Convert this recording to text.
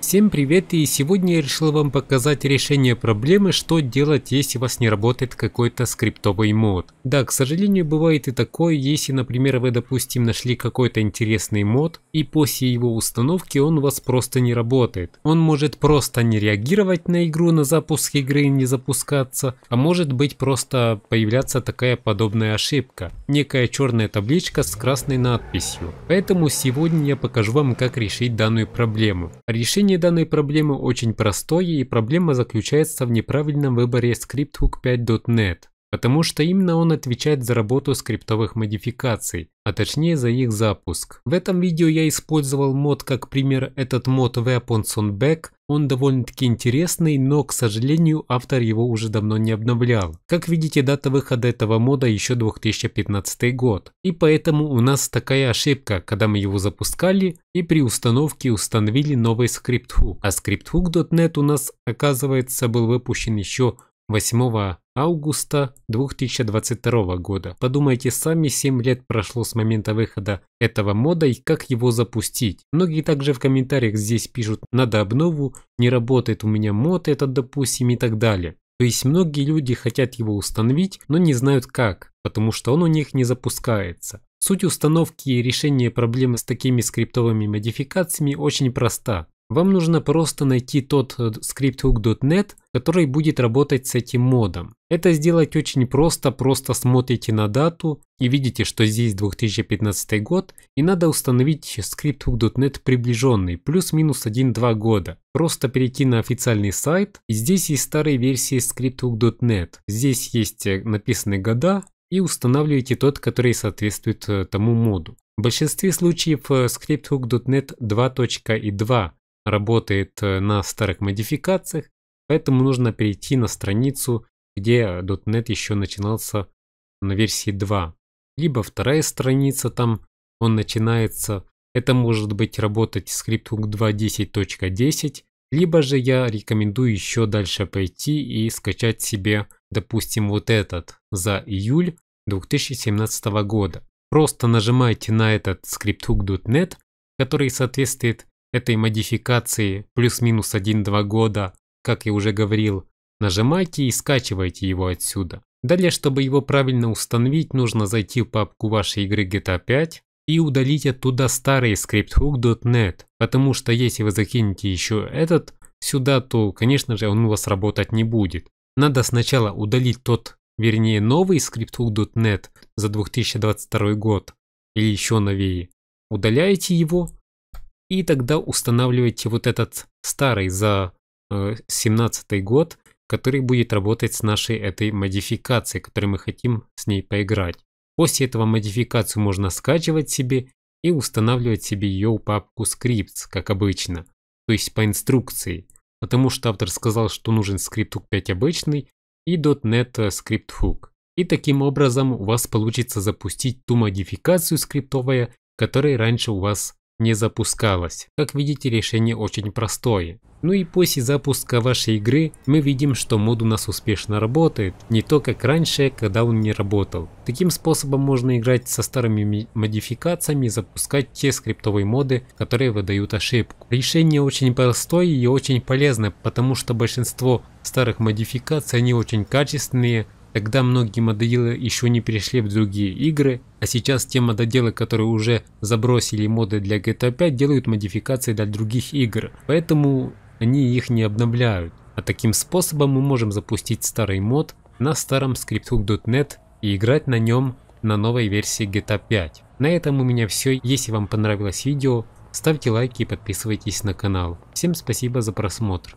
Всем привет и сегодня я решил вам показать решение проблемы, что делать, если у вас не работает какой-то скриптовый мод. Да, к сожалению, бывает и такое, если, например, вы, допустим, нашли какой-то интересный мод, и после его установки он у вас просто не работает. Он может просто не реагировать на игру, на запуск игры не запускаться, а может быть просто появляться такая подобная ошибка. Некая черная табличка с красной надписью. Поэтому сегодня я покажу вам, как решить данную проблему. Решение Решение данной проблемы очень простое и проблема заключается в неправильном выборе scripthook5.net, потому что именно он отвечает за работу скриптовых модификаций, а точнее за их запуск. В этом видео я использовал мод как пример, этот мод Weapons on Back, он довольно-таки интересный, но, к сожалению, автор его уже давно не обновлял. Как видите, дата выхода этого мода еще 2015 год. И поэтому у нас такая ошибка, когда мы его запускали и при установке установили новый скриптхук. А scripthook.net у нас, оказывается, был выпущен еще 8 августа 2022 года. Подумайте сами, 7 лет прошло с момента выхода этого мода и как его запустить. Многие также в комментариях здесь пишут «надо обнову», «не работает у меня мод этот, допустим» и так далее. То есть многие люди хотят его установить, но не знают как, потому что он у них не запускается. Суть установки и решения проблемы с такими скриптовыми модификациями очень проста. Вам нужно просто найти тот э, scripthook.net, который будет работать с этим модом. Это сделать очень просто, просто смотрите на дату и видите, что здесь 2015 год, и надо установить scripthook.net приближенный, плюс-минус 1-2 года. Просто перейти на официальный сайт, и здесь есть старые версии scripthook.net. Здесь есть э, написаны года, и устанавливаете тот, который соответствует э, тому моду. В большинстве случаев scripthook.net 2.2 работает э, на старых модификациях, поэтому нужно перейти на страницу, где .NET еще начинался на версии 2. Либо вторая страница, там он начинается. Это может быть работать скриптунг 2.10.10, либо же я рекомендую еще дальше пойти и скачать себе, допустим, вот этот за июль 2017 года. Просто нажимаете на этот scripthook.net, который соответствует этой модификации плюс-минус 1-2 года, как я уже говорил, нажимайте и скачивайте его отсюда. Далее, чтобы его правильно установить, нужно зайти в папку вашей игры GTA 5 и удалить оттуда старый scripthook.net, потому что если вы закинете еще этот сюда, то, конечно же, он у вас работать не будет. Надо сначала удалить тот, вернее, новый scripthook.net за 2022 год или еще новее. Удаляете его, и тогда устанавливаете вот этот старый за 17 э, год, который будет работать с нашей этой модификацией, которой мы хотим с ней поиграть. После этого модификацию можно скачивать себе и устанавливать себе ее в папку scripts, как обычно, то есть по инструкции, потому что автор сказал, что нужен скрипт hook 5 обычный и .NET Script Hook. И таким образом у вас получится запустить ту модификацию скриптовая, которая раньше у вас не запускалась. Как видите, решение очень простое. Ну и после запуска вашей игры мы видим, что мод у нас успешно работает, не то как раньше, когда он не работал. Таким способом можно играть со старыми модификациями и запускать те скриптовые моды, которые выдают ошибку. Решение очень простое и очень полезное, потому что большинство старых модификаций они очень качественные, Тогда многие мододелы еще не перешли в другие игры, а сейчас те мододелы, которые уже забросили моды для GTA 5, делают модификации для других игр, поэтому они их не обновляют. А таким способом мы можем запустить старый мод на старом scripthook.net и играть на нем на новой версии GTA 5. На этом у меня все. Если вам понравилось видео, ставьте лайки и подписывайтесь на канал. Всем спасибо за просмотр.